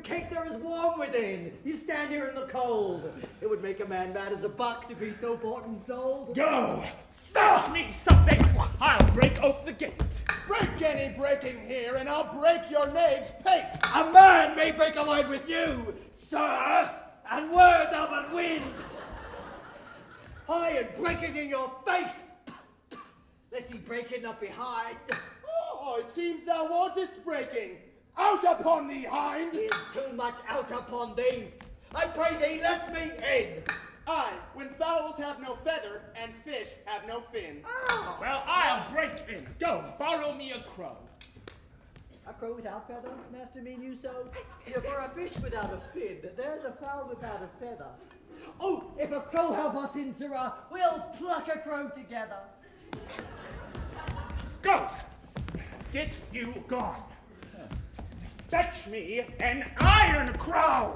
cake there is warm within. You stand here in the cold. It would make a man mad as a buck to be so bought and sold. Go! Fetch me something! I'll break open the gate. Break any breaking here, and I'll break your knave's pate. A man may break a line with you, sir, and words are but wind. Aye, and break it in your face, lest he break it not behind. Oh, it seems thou wantest breaking. Out upon thee, hind! Is too much out upon thee. I pray thee, let me in. Aye, when fowls have no feather and fish have no fin. Oh. Well, I'll break in. Go, borrow me a crow. A crow without feather, master mean you so? If for a fish without a fin, there's a fowl without a feather. Oh, if a crow help us in, sirrah, we'll pluck a crow together. Go! Get you gone. Fetch me an iron crow!